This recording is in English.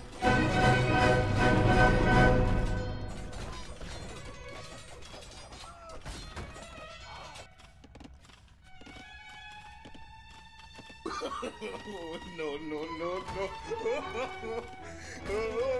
Oh, no, no, no, no. Oh,